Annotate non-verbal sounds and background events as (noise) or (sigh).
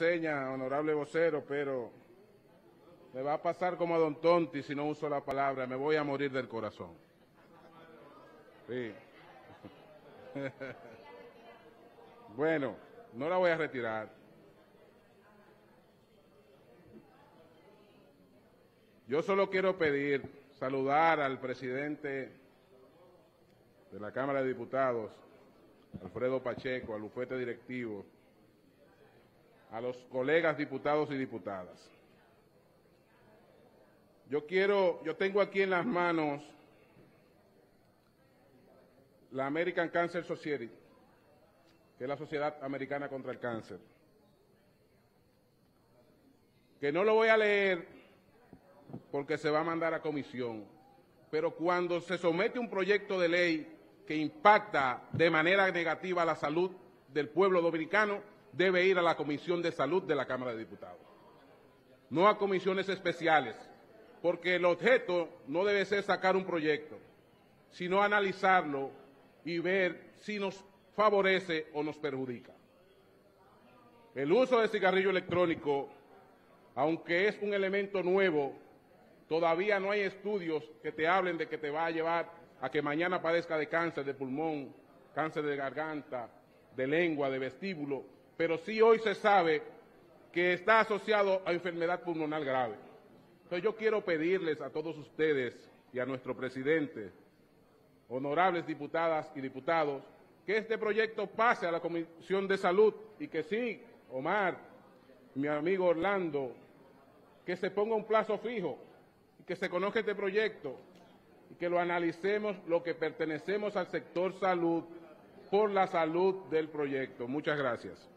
seña, honorable vocero, pero me va a pasar como a Don Tonti si no uso la palabra, me voy a morir del corazón. Sí. (laughs) bueno, no la voy a retirar. Yo solo quiero pedir, saludar al presidente de la Cámara de Diputados, Alfredo Pacheco, al bufete directivo, a los colegas diputados y diputadas. Yo quiero, yo tengo aquí en las manos la American Cancer Society, que es la Sociedad Americana contra el Cáncer. Que no lo voy a leer porque se va a mandar a comisión, pero cuando se somete un proyecto de ley que impacta de manera negativa la salud del pueblo dominicano, debe ir a la Comisión de Salud de la Cámara de Diputados, no a comisiones especiales, porque el objeto no debe ser sacar un proyecto, sino analizarlo y ver si nos favorece o nos perjudica. El uso del cigarrillo electrónico, aunque es un elemento nuevo, todavía no hay estudios que te hablen de que te va a llevar a que mañana padezca de cáncer de pulmón, cáncer de garganta, de lengua, de vestíbulo, pero sí hoy se sabe que está asociado a enfermedad pulmonar grave. Entonces yo quiero pedirles a todos ustedes y a nuestro presidente, honorables diputadas y diputados, que este proyecto pase a la Comisión de Salud y que sí, Omar, mi amigo Orlando, que se ponga un plazo fijo y que se conozca este proyecto y que lo analicemos lo que pertenecemos al sector salud por la salud del proyecto. Muchas gracias.